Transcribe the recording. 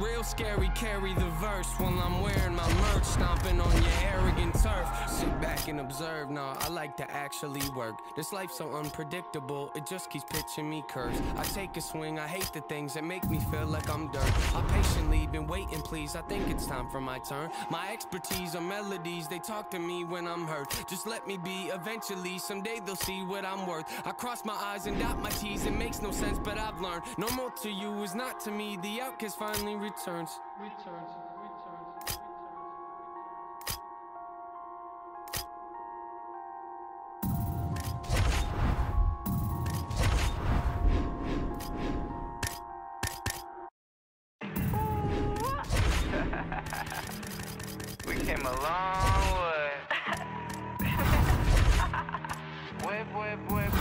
real scary, carry the verse while I'm wearing my merch, stomping on your Sit back and observe, nah, I like to actually work. This life's so unpredictable, it just keeps pitching me curves. I take a swing, I hate the things that make me feel like I'm dirt. I patiently been waiting, please, I think it's time for my turn. My expertise are melodies, they talk to me when I'm hurt. Just let me be, eventually, someday they'll see what I'm worth. I cross my eyes and dot my T's, it makes no sense, but I've learned. Normal to you is not to me, the outcast finally returns. Returns. Came a long way. whip, whip, whip,